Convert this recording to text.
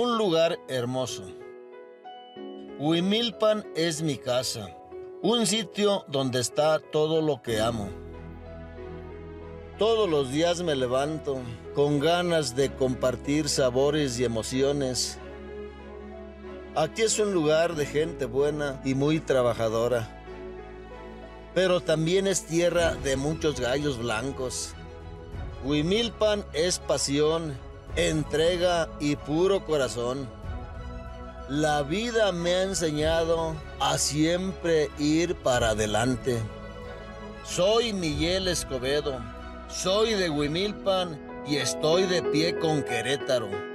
lugar hermoso. Huimilpan es mi casa, un sitio donde está todo lo que amo. Todos los días me levanto con ganas de compartir sabores y emociones. Aquí es un lugar de gente buena y muy trabajadora. Pero también es tierra de muchos gallos blancos. Huimilpan es pasión, entrega y puro corazón. La vida me ha enseñado a siempre ir para adelante. Soy Miguel Escobedo soy de Huimilpan y estoy de pie con Querétaro.